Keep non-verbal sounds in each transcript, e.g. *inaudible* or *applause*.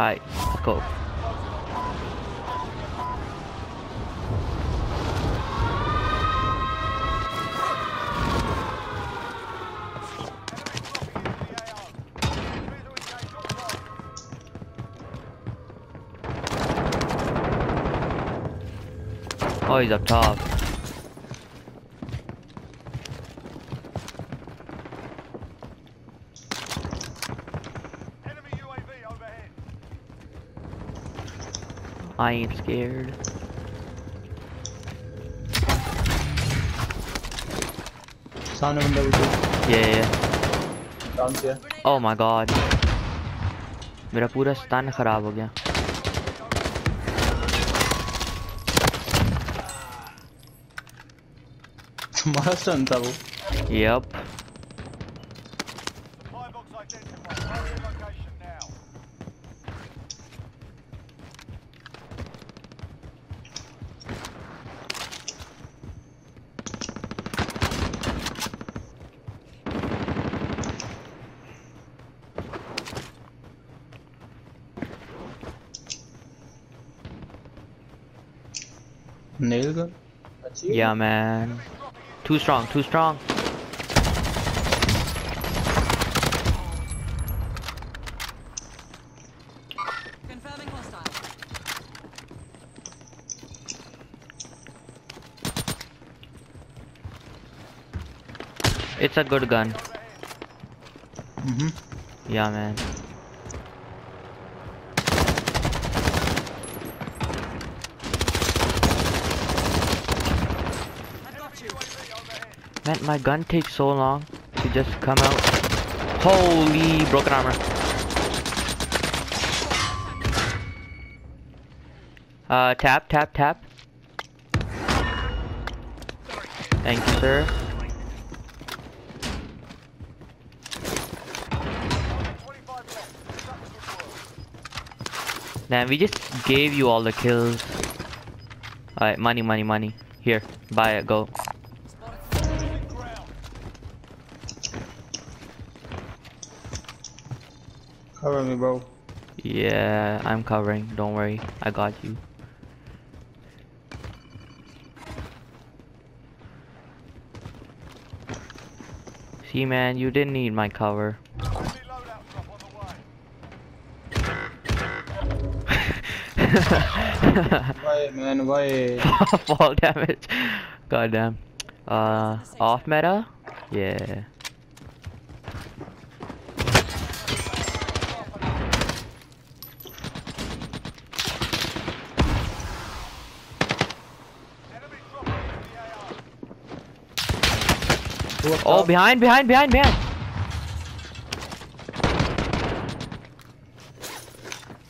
Let's go. Oh, he's up top. I ain't scared. सामने बंदा भी कोई Yeah, yeah. डाउन किया Oh my god. मेरा पूरा स्टन खराब हो गया *laughs* तुम्हारा स्टन था वो Yep. Nail gun? Yeah, man. Too strong, too strong. It's a good gun. Mm -hmm. Yeah, man. My gun takes so long to just come out. Holy broken armor. Uh, tap, tap, tap. Thank you, sir. 25 left. Such good work. Man, we just gave you all the kills. Alright, money, money, money. Here, buy it, go. Cover me bro Yeah, I'm covering. Don't worry, I got you. See, man, you didn't need my cover. Friendly loadout drop on the way. why man why *laughs* Fall damage. Goddamn. Uh, off meta? Yeah. Two oh, up Oh, top. behind, behind, behind, behind.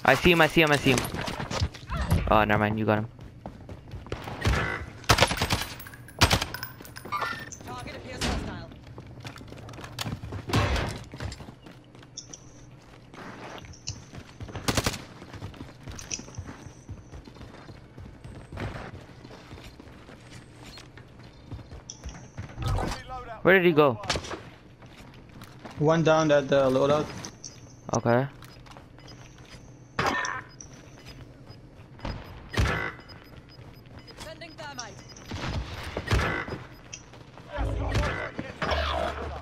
I see him, I see him, I see him. Oh, never mind, you got him. Where did he go? on one down at the loadout Okay. Sending thermite. Gas is on the way. Get to the loadout.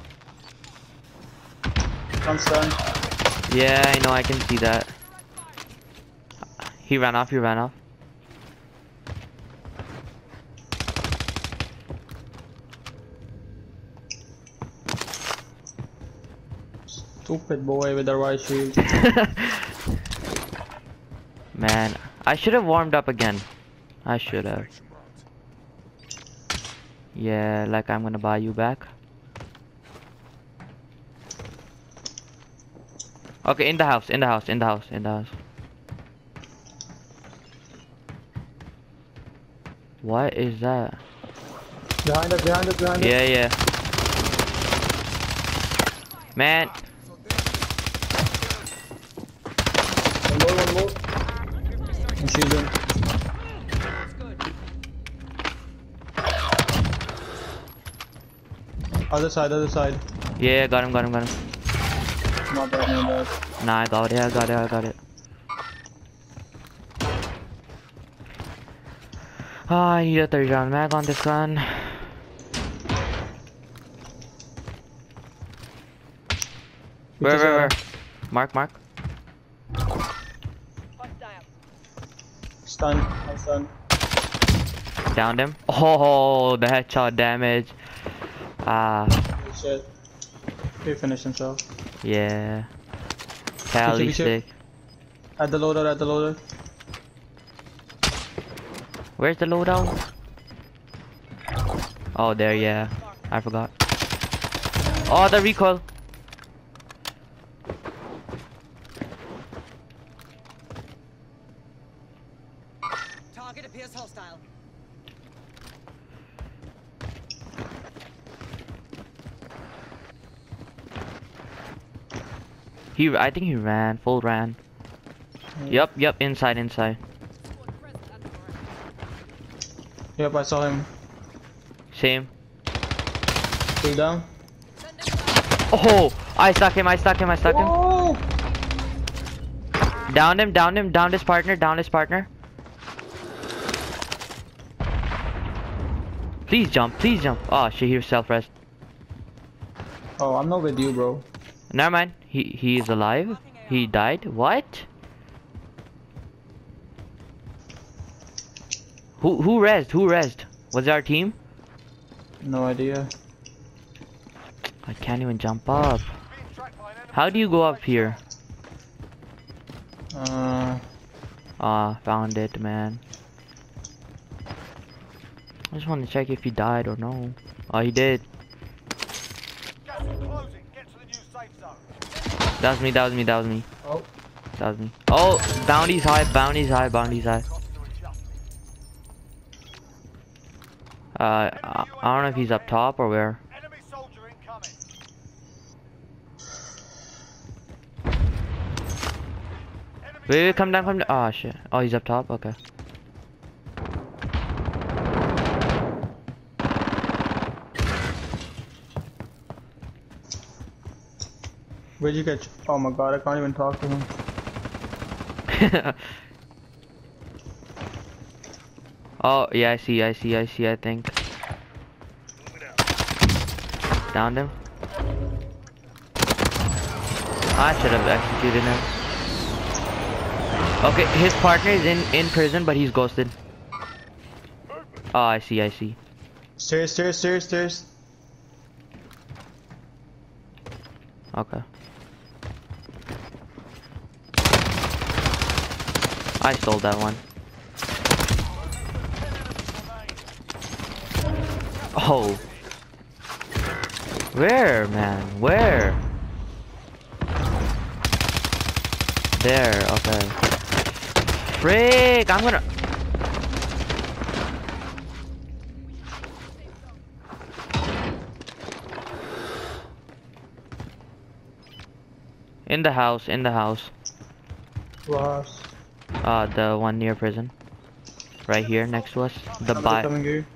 I'm stunned Yeah, I know, I can see that. He ran off, he ran off. Stupid boy with the white shield Man, I should have warmed up again. I should have. Yeah, like I'm gonna buy you back. Okay, in the house, in the house, in the house, in the house. What is that? behind us behind us behind us Yeah, yeah. Man, can. Other side, other side. Yeah, got him, got him, got him. Not bad, not bad. Nah, I got it, I got it, I got it. Oh, I need a third round mag on this gun. Where, where, where? Mark, mark. Stun. I'm stun. Downed him. Oh, the headshot damage. Ah, Good shit. He finished himself. yeah. Cali Good stick. At the loader, at the loader. Where's the loadout? Oh, there, yeah. I forgot. Oh, the recoil. Appears hostile. He, I think he ran, full ran. Yup, yup, inside, inside. Yep, I saw him. Same. Two down. Oh, I stuck him, I stuck him, I stuck him. Oh! Downed him, down him, downed his partner, downed his partner. Please jump, please jump. Oh shit, he was self rest. Oh, I'm not with you, bro. Never mind. He he is alive. He died. What? Who who rezzed? Who rezzed? Was it our team? No idea. I can't even jump up. Being tracked by an enemy. How do you go up here? Uh, Ah, found it, man. I just want to check if he died or no. Oh, he did. Gas is closing. Get to the new safe zone. That was me. That was me. That was me. oh, That was me. Oh, bounty's high. Bounty's high. Bounty's high. Got to adjust. Uh, I, I don't know if he's up top or where. Enemy soldier incoming. Enemy Wait, wait, come down, come down. Oh shit. Oh, he's up top. Okay. Where'd you get? Oh my god, I can't even talk to him. oh yeah, I see. I see. I see. I think. Downed him. I should have executed him. Okay, his partner is in in prison, but he's ghosted. Oh, I see. I see. Stairs, stairs, stairs, stairs. Okay. I stole that one. Oh. Where, man? Where? There, okay. Frick, I'm gonna... In the house, in the house. Uh, the one near prison. Right here, next to us. The Another buy. coming here.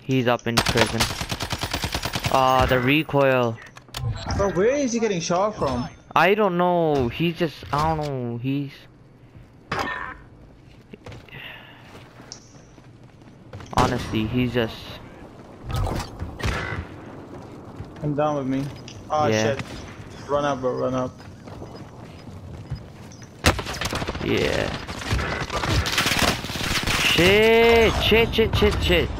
He's up in prison. Ah, the recoil. Bro, where is he getting shot from? I don't know. He's just, I don't know. He's. Honestly, he's just. Come down with me. Oh Yeah. shit. Run up, bro, run up. Yeah. Shit, shit, shit, shit, shit.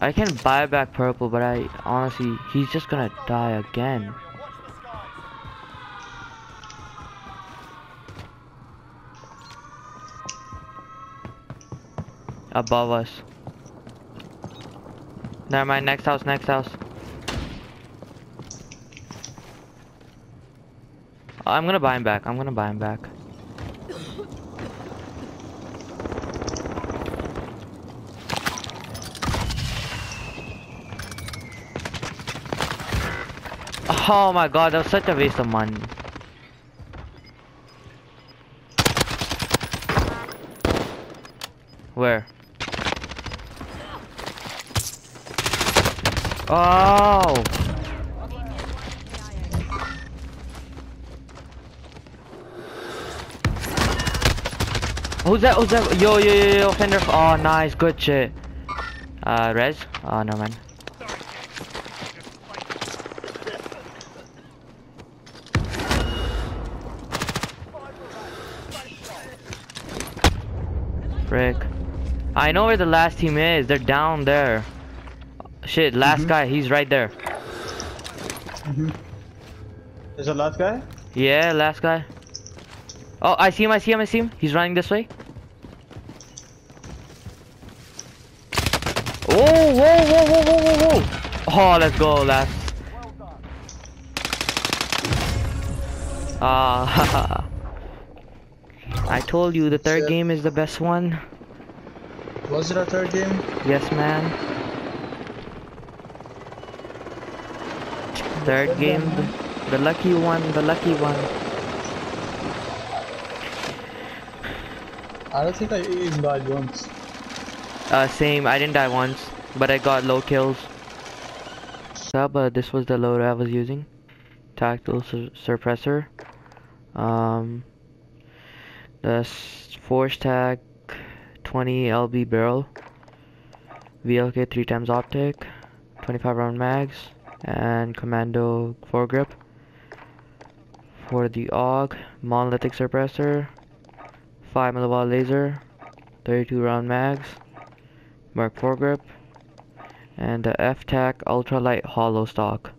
I can buy back purple, but I honestly, he's just gonna die again. Above us. Never mind, next house, next house. I'm gonna buy him back, I'm gonna buy him back. Oh my god, that was such a waste of money. Where? Oh! Who's that? Who's that? Yo, yo, yo, yo, fender. Oh, nice, good shit. Uh, res? Oh, no, man. Frick. I know where the last team is. They're down there. Shit, last Mhm. guy. He's right there. Is the last guy? Yeah, last guy. Oh, I see him, I see him, I see him. He's running this way. Oh, whoa, whoa, whoa, whoa, whoa, whoa. Oh, let's go, last. Ah, *laughs* I told you the third Shit. game is the best one. Was it our third game? Yes, man. Third game, the, the lucky one, the lucky one. I don't think I even died once. Uh, same. I didn't die once, but I got low kills. Sub, uh, this was the load I was using. Tactical su suppressor. Um, the Forge TAC 20 LB barrel. VLK 3 times optic. 25 round mags. And commando foregrip. For the AUG, monolithic suppressor. 5 milliwatt laser. 32 round mags. Merc foregrip, and the F-Tac ultralight hollow stock.